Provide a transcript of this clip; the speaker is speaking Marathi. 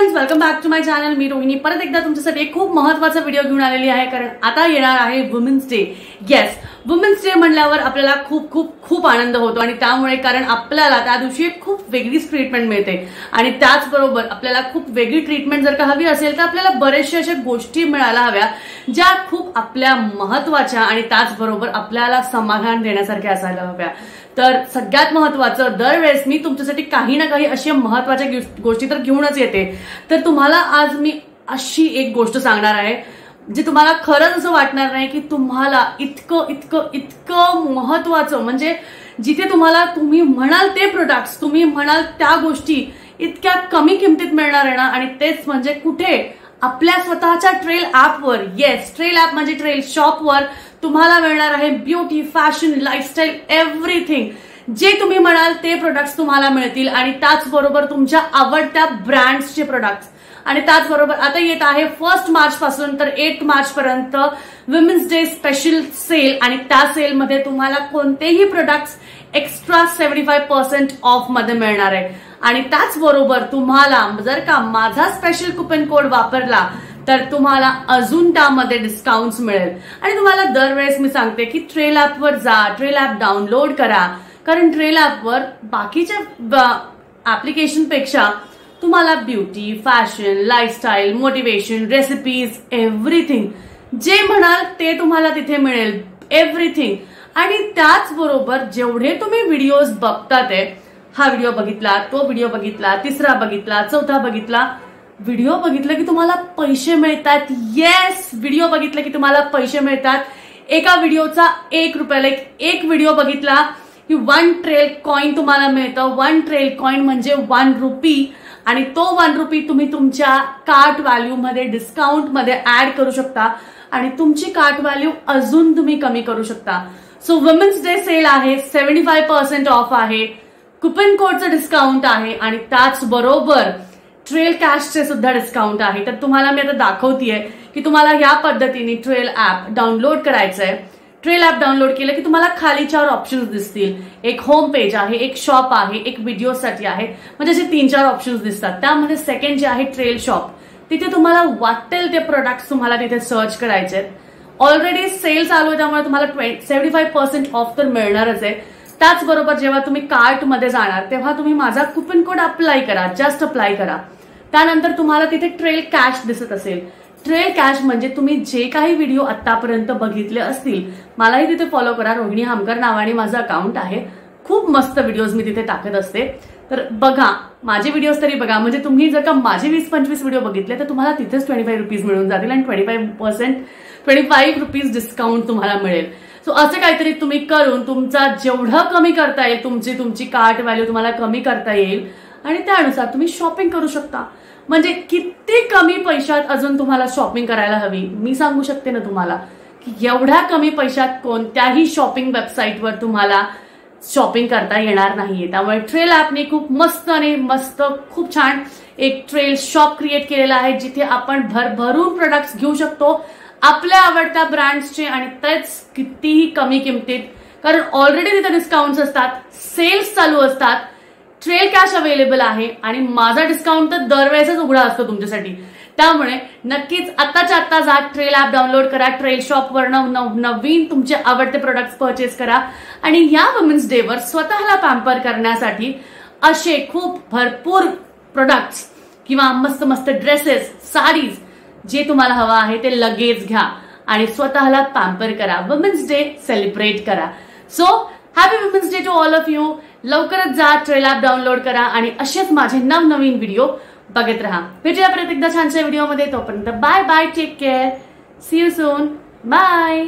Friends welcome back to my channel मी रोहिणी. परत एकदा तुमच्यासाठी एक खूप महत्त्वाचा व्हिडिओ घेऊन आलेली आहे कारण आता येणार आहे women's day yes women's day म्हणल्यावर आपल्याला खूप खूप खूप आनंद होतो आणि त्यामुळे कारण आपल्याला त्या दिवशी एक खूप वेगळीच ट्रीटमेंट मिळते. आणि त्याचबरोबर आपल्याला खूप वेगळी ट्रीटमेंट जर का हवी असेल तर आपल्याला बरेचशा अशा गोष्टी मिळायला हव्या ज्या खूप आपल्या महत्त्वाच्या आणि त्याचबरोबर आपल्याला समाधान देण्यासारख्या असायला हव्या. तर सगळ्यात महत्वाचं दरवेळेस मी तुमच्यासाठी काही ना काही अशा महत्त्वाच्या गोष्टी तर घेऊनच येते. तर तुम्हाला आज मी अशी एक गोष्ट सांगणार आहे. जे तुम्हाला खरंच असं वाटणार नाही की तुम्हाला इतकं इतकं इतकं महत्वाचं म्हणजे जिथे तुम्हाला तुम्ही म्हणाल ते प्रोडक्ट्स तुम्ही म्हणाल त्या गोष्टी इतक्या कमी किमतीत मिळणार आहे ना? आणि तेच म्हणजे कुठे? आपल्या स्वतःच्या ट्रेल ऍपवर येस ट्रेल ऍप म्हणजे ट्रेल शॉपवर तुम्हाला मिळणार आहे ब्युटी फॅशन लाईफस्टाईल एव्हरीथिंग जे तुम्ही म्हणाल ते प्रोडक्ट्स तुम्हाला मिळतील. आणि त्याचबरोबर तुमच्या आवडत्या ब्रँड्सचे प्रोडक्ट्स आणि त्याचबरोबर आता येत आहे फर्स्ट मार्च पासून तर एट मार्च पर्यंत विमेन्स डे स्पेशल सेल आणि त्या सेलमध्ये तुम्हाला कोणतेही products extra seventy five percent ऑफमध्ये मिळणार आहे आणि त्याचबरोबर तुम्हाला जर का माझा स्पेशल कुपन कोड वापरला तर तुम्हाला अजून त्यामध्ये डिस्काउंट मिळेल. आणि तुम्हाला दरवेळेस मी सांगते की ट्रेल ऍपवर जा ट्रेल ऍप डाउनलोड करा. कारण ट्रेल ऍपवर बाकीच्या ऍप्लिकेशनपेक्षा तुम्हाला beauty fashion lifestyle motivation recipes everything जे म्हणाल ते तुम्हाला तिथे मिळेल. एव्हरीथिंग आणि त्याचबरोबर जेवढे तुम्ही व्हिडिओज बघतात हा व्हिडिओ बघितला तो व्हिडिओ बघितला तिसरा बघितला चौथा बघितला व्हिडिओ बघितलं की तुम्हाला पैसे मिळतात. येस व्हिडिओ बघितलं की तुम्हाला पैसे मिळतात. एका व्हिडिओचा एक रुपयाला एक व्हिडिओ बघितला की वन ट्रेल कॉइन तुम्हाला मिळतं. वन ट्रेल कॉइन म्हणजे वन रुपी आणि तो वन रुपी तुम्ही तुमच्या कार्ट व्हॅल्यूमध्ये डिस्काउंटमध्ये ऍड करू शकता. आणि तुमची कार्ट व्हॅल्यू अजून तुम्ही कमी करू शकता. सो वुमेन्स डे सेल आहे सेव्हन्टी फाय पर्सेंट ऑफ आहे. कुपन कोडचं डिस्काउंट आहे आणि त्याचबरोबर ट्रेल कॅशचे सुद्धा डिस्काउंट आहे. तर तुम्हाला मी आता दाखवतीये की तुम्हाला या पद्धतीने ट्रेल ऍप डाउनलोड करायचं आहे ट्रेल ऍप डाउनलोड केलं की तुम्हाला खाली चार ऑप्शन्स दिसतील. एक होम पेज आहे एक शॉप आहे एक व्हिडिओसाठी आहे. म्हणजे असे तीन चार ऑप्शन्स दिसतात. त्यामध्ये सेकंड जे आहे ट्रेल शॉप तिथे तुम्हाला वाटेल ते प्रोडक्ट तुम्हाला तिथे सर्च करायचे आहेत. ऑलरेडी सेल चालू आहे त्यामुळे तुम्हाला सेव्हन्टी फाईव्ह पर्सेंट ऑफ तर मिळणारच आहे. त्याचबरोबर जेव्हा तुम्ही कार्टमध्ये जाणार तेव्हा तुम्ही माझा कुपन कोड अप्लाय करा जस्ट अप्लाय करा. त्यानंतर तुम्हाला तिथे ट्रेल कॅश दिसत असेल. ट्रेल कॅश म्हणजे तुम्ही जे काही व्हिडिओ आतापर्यंत बघितले असतील मलाही तिथे फॉलो करा. रोहिणी हामकर नावाने माझं अकाउंट आहे. खूप मस्त व्हिडिओज मी तिथे टाकत असते. तर बघा माझे व्हिडिओज तरी बघा. म्हणजे तुम्ही जर का माझे वीस पंचवीस व्हिडिओ बघितले तर तुम्हाला तिथेच ट्वेंटी फाईव्ह रुपीज मिळून जातील आणि twenty five percent twenty five rupees discount तुम्हाला मिळेल. सो असं काहीतरी तुम्ही करून तुमचा जेवढं कमी करता येईल तुमची तुमची कार्ट व्हॅल्यू तुम्हाला कमी करता येईल. आणि त्यानुसार तुम्ही शॉपिंग करू शकता. म्हणजे किती कमी पैशात अजून तुम्हाला शॉपिंग करायला हवी? मी सांगू शकते ना तुम्हाला की एवढ्या कमी पैशात कोणत्याही शॉपिंग वेबसाईटवर तुम्हाला शॉपिंग करता येणार नाहीये. त्यामुळे ट्रेल ॲपने खूप मस्त आणि मस्त खूप छान एक ट्रेल शॉप क्रिएट केलेला आहे जिथे आपण भरभरून प्रोडक्ट्स घेऊ शकतो. आपल्या आवडत्या ब्रँड्सचे आणि तेच कितीही कमी किमतीत कारण ऑलरेडी तिथे डिस्काउंट असतात सेल्स चालू असतात. ट्रेल कॅश अवेलेबल आहे आणि माझा डिस्काउंट तर दरवेळेसच उघडा असतो तुमच्यासाठी. त्यामुळे नक्कीच आत्ताच्या आत्ता जा ट्रेल ऍप डाउनलोड करा ट्रेल शॉपवर नवीन तुमचे आवडते प्रोडक्ट्स परचेस करा आणि या वुमेन्स डेवर स्वतःला पॅम्पर करण्यासाठी असे खूप भरपूर प्रोडक्ट्स किंवा मस्त मस्त ड्रेसेस साडीज जे तुम्हाला हवं आहे ते लगेच घ्या आणि स्वतःला पॅम्पर करा. वुमेन्स डे सेलिब्रेट करा. So happy women's day to all of you लवकरच जा ट्रेल ॲप डाउनलोड करा आणि असेच माझे नवनवीन व्हिडिओ बघत राहा. भेटूया परत एकदा छानशा व्हिडिओमध्ये तोपर्यंत bye bye take care see you soon bye